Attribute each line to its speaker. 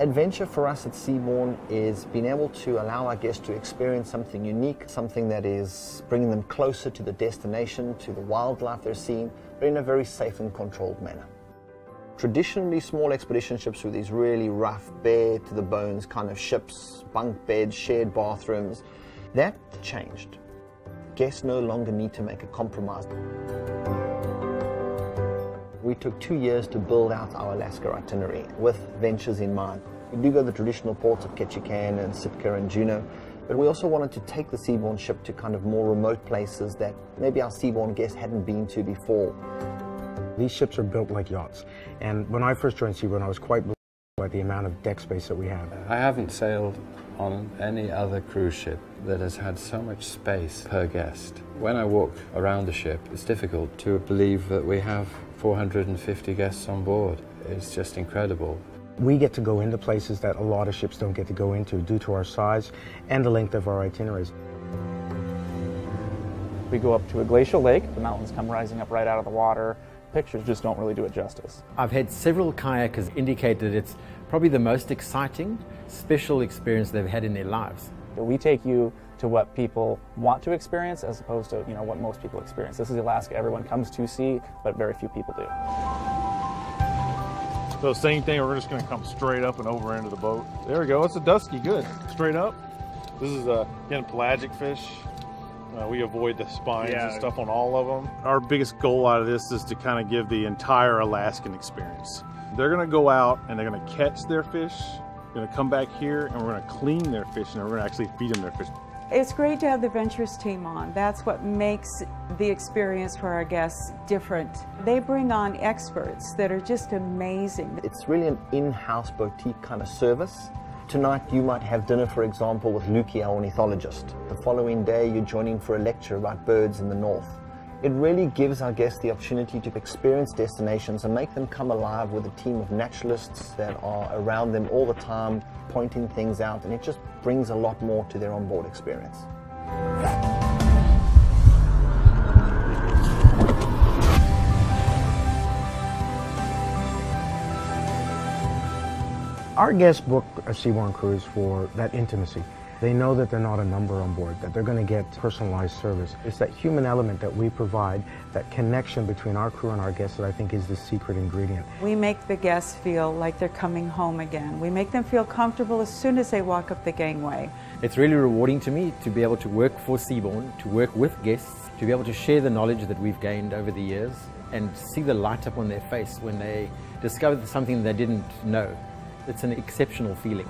Speaker 1: Adventure for us at Seabourn is being able to allow our guests to experience something unique, something that is bringing them closer to the destination, to the wildlife they're seeing, but in a very safe and controlled manner. Traditionally, small expedition ships were these really rough, bare to the bones kind of ships, bunk beds, shared bathrooms. That changed. Guests no longer need to make a compromise. We took two years to build out our Alaska itinerary with ventures in mind. We do go to the traditional ports of Ketchikan and Sitka and Juneau, but we also wanted to take the Seabourn ship to kind of more remote places that maybe our Seabourn guests hadn't been to before.
Speaker 2: These ships are built like yachts, and when I first joined Seabourn, I was quite blown by the amount of deck space that we have.
Speaker 3: I haven't sailed on any other cruise ship that has had so much space per guest. When I walk around the ship, it's difficult to believe that we have 450 guests on board. It's just incredible.
Speaker 2: We get to go into places that a lot of ships don't get to go into due to our size and the length of our itineraries.
Speaker 4: We go up to a glacial lake, the mountains come rising up right out of the water. Pictures just don't really do it justice.
Speaker 5: I've had several kayakers indicate that it's probably the most exciting, special experience they've had in their lives.
Speaker 4: We take you to what people want to experience as opposed to you know what most people experience. This is Alaska everyone comes to see, but very few people do.
Speaker 6: So same thing, we're just gonna come straight up and over into the boat. There we go, it's a dusky, good. Straight up. This is, a, again, pelagic fish. Uh, we avoid the spines yeah. and stuff on all of them. Our biggest goal out of this is to kind of give the entire Alaskan experience. They're gonna go out and they're gonna catch their fish, gonna come back here and we're gonna clean their fish and we're gonna actually feed them their fish.
Speaker 7: It's great to have the Ventures team on. That's what makes the experience for our guests different. They bring on experts that are just amazing.
Speaker 1: It's really an in-house boutique kind of service. Tonight you might have dinner, for example, with Lukey, our ornithologist. The following day you're joining for a lecture about birds in the north. It really gives our guests the opportunity to experience destinations and make them come alive with a team of naturalists that are around them all the time, pointing things out, and it just brings a lot more to their onboard experience.
Speaker 2: Our guests book a Seabourn cruise for that intimacy. They know that they're not a number on board, that they're going to get personalized service. It's that human element that we provide, that connection between our crew and our guests that I think is the secret ingredient.
Speaker 7: We make the guests feel like they're coming home again. We make them feel comfortable as soon as they walk up the gangway.
Speaker 5: It's really rewarding to me to be able to work for Seabourn, to work with guests, to be able to share the knowledge that we've gained over the years and see the light up on their face when they discover something they didn't know. It's an exceptional feeling.